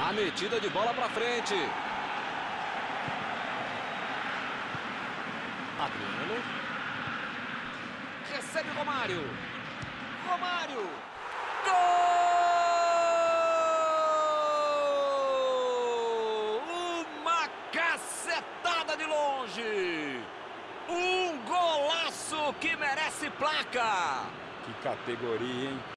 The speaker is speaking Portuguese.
A metida de bola para frente. Adriano. Recebe Romário. Romário. Gol! Uma cacetada de longe. Um golaço que merece placa. Que categoria, hein?